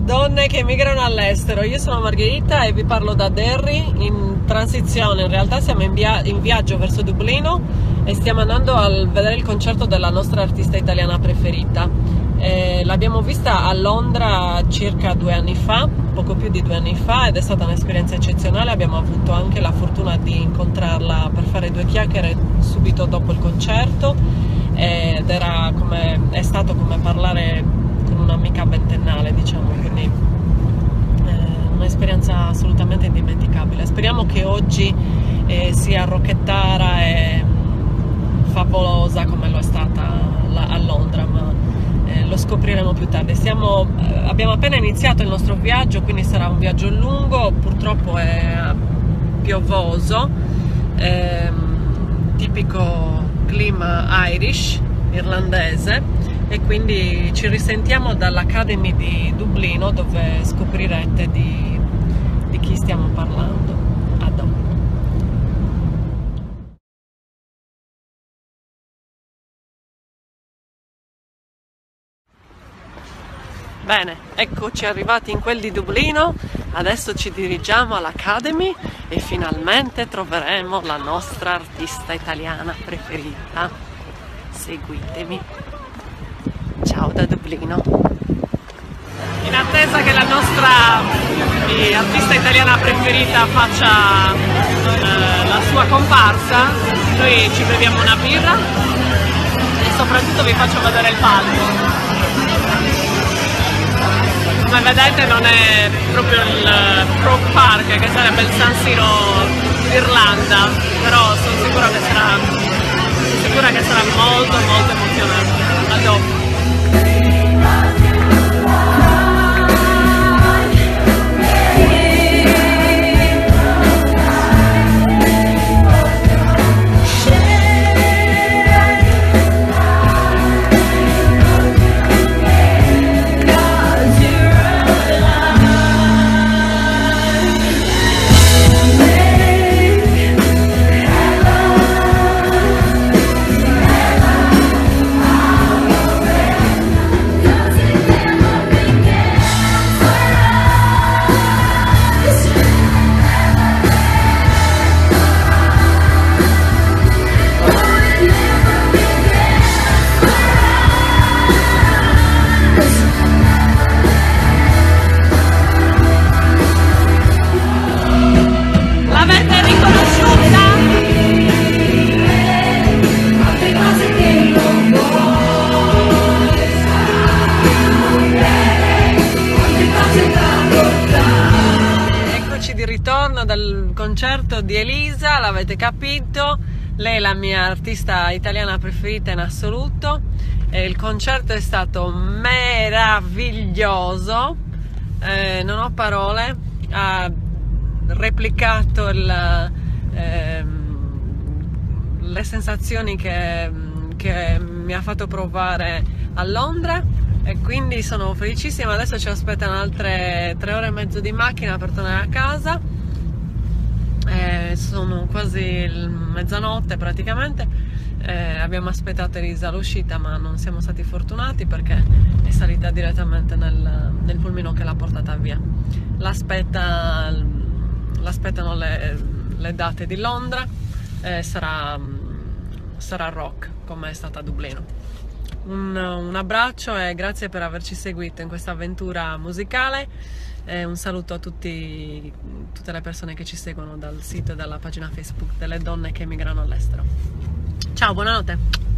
Donne che migrano all'estero, io sono Margherita e vi parlo da Derry in transizione, in realtà siamo in, via- in viaggio verso Dublino e stiamo andando a vedere il concerto della nostra artista italiana preferita. Eh, l'abbiamo vista a Londra circa due anni fa, poco più di due anni fa ed è stata un'esperienza eccezionale, abbiamo avuto anche la fortuna di incontrarla per fare due chiacchiere subito dopo il concerto ed era come, è stato come parlare un'amica ventennale, diciamo, quindi eh, un'esperienza assolutamente indimenticabile. Speriamo che oggi eh, sia rocchettara e favolosa come lo è stata la, a Londra, ma eh, lo scopriremo più tardi. Stiamo, eh, abbiamo appena iniziato il nostro viaggio, quindi sarà un viaggio lungo, purtroppo è piovoso, ehm, tipico clima Irish, irlandese e quindi ci risentiamo dall'Academy di Dublino dove scoprirete di, di chi stiamo parlando. Bene, eccoci arrivati in quel di Dublino, adesso ci dirigiamo all'Academy e finalmente troveremo la nostra artista italiana preferita. Seguitemi. Ciao da Dublino. In attesa che la nostra eh, artista italiana preferita faccia eh, la sua comparsa, noi ci beviamo una birra e soprattutto vi faccio vedere il palco. Come vedete non è proprio il Pro Park che sarebbe il San Siro d'Irlanda, però sono sicura che sarà, sicura che sarà molto molto emozionante. A dopo. L'avete ritorno dal concerto di Elisa, l'avete capito, lei è la mia artista italiana preferita in assoluto. E il concerto è stato meraviglioso, eh, non ho parole, ha replicato il, ehm, le sensazioni che, che mi ha fatto provare a Londra e quindi sono felicissima. Adesso ci aspettano altre tre ore e mezzo di macchina per tornare a casa. Eh, sono quasi mezzanotte praticamente. Eh, abbiamo aspettato Elisa all'uscita, ma non siamo stati fortunati perché è salita direttamente nel, nel pulmino che l'ha portata via. L'aspetta, l'aspettano le, le date di Londra, eh, sarà, sarà rock come è stata a Dublino. Un, un abbraccio e grazie per averci seguito in questa avventura musicale. E un saluto a tutti, tutte le persone che ci seguono dal sito e dalla pagina Facebook delle donne che emigrano all'estero. Ciao, buonanotte!